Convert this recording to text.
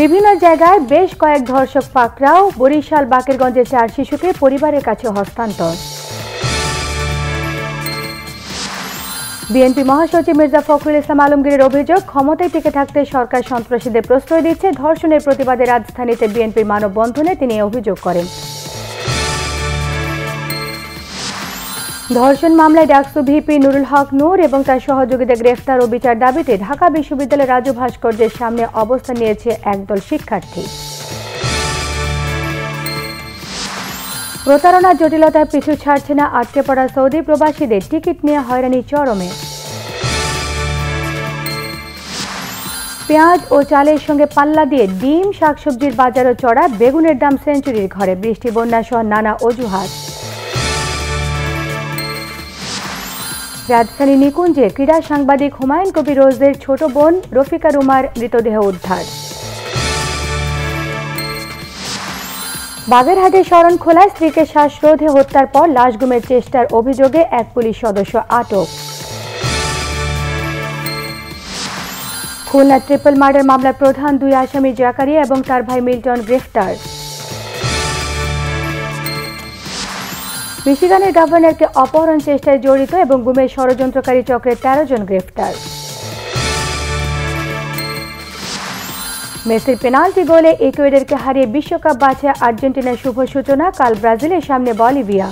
বিভিন্ন জায়গায় বেশ কয়েক ধর্ষক পাকড়াও বরিশাল, বাকেরগঞ্জে চার শিশুকে পরিবারের কাছে হস্তান্তর। বিএনপি মহাসচিব মির্জা ফখরুল ইসলাম আলমগীরের অভিযোগ, ক্ষমতায় টিকে থাকতে সরকার সন্ত্রাসীদের প্রশ্রয় দিচ্ছে, ধর্ষণের প্রতিবাদে রাজধানীতে বিএনপির মানববন্ধনে তিনি অভিযোগ করেন। ধর্ষণ মামলায় ডাকসু ভিপি নুরুল হক নূর এবং তার সহযোগীদের গ্রেফতার ও বিচার দাবিতে ঢাকা বিশ্ববিদ্যালয়ের রাজু ভাস্কর্যের সামনে অবস্থান নিয়েছে একদল শিক্ষার্থী। প্রতারণার জটিলতায় পিছু ছাড়ছে না আটকে পড়া সৌদি প্রবাসীদের। টিকিট নিয়ে হয়রানি চরমে। পেঁয়াজ ও চালের সঙ্গে পাল্লা দিয়ে ডিম, শাকসবজির বাজারও চড়া, বেগুনের দাম সেঞ্চুরির ঘরে। বৃষ্টি, বন্যা সহ নানা অজুহাত। রাজধানী নিকুঞ্জে ক্রীড়া সাংবাদিক হুমায়ুন কবির রোজদের ছোট বোন রফিকা রুমার মৃতদেহ উদ্ধার। বাগেরহাটে শরণখোলায় স্ত্রীকে শ্বাসরোধে হত্যার পর লাশ গুমের চেষ্টার অভিযোগে এক পুলিশ সদস্য আটক। খুলনা ট্রিপল মার্ডার মামলার প্রধান দুই আসামি জাকারিয়া এবং তার ভাই মিল্টন গ্রেফতার। মিশিগানের গভর্নরকে অপহরণ চেষ্টায় জড়িত এবং গুমের ষড়যন্ত্রকারী চক্রের তেরো জন গ্রেফতার। মেসির পেনাল্টি গোলে ইকুয়েডারকে হারিয়ে বিশ্বকাপ বাছে আর্জেন্টিনার শুভ সূচনা, কাল ব্রাজিলের সামনে বলিভিয়া।